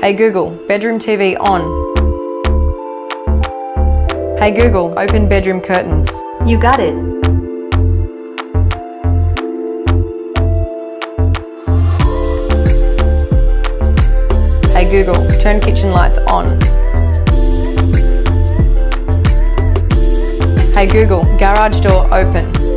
Hey Google, bedroom TV on. Hey Google, open bedroom curtains. You got it. Hey Google, turn kitchen lights on. Hey Google, garage door open.